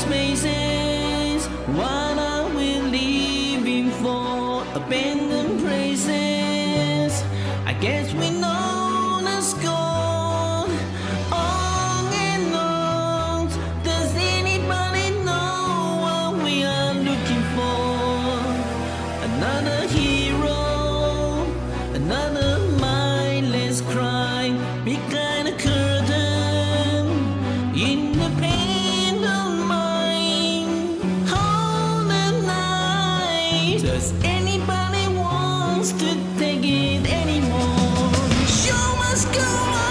spaces. What are we leaving for? Abandoned places. I guess we anybody wants to take it anymore. Show must go on.